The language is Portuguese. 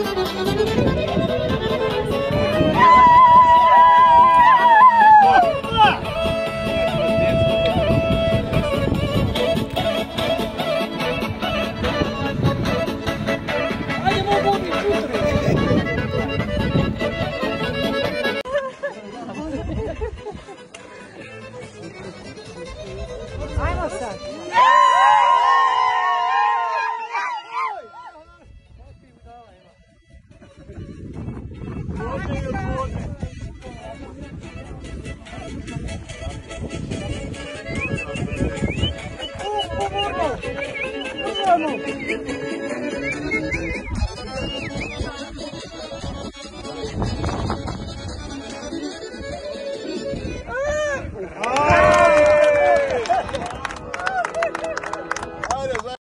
Müzik Vamos!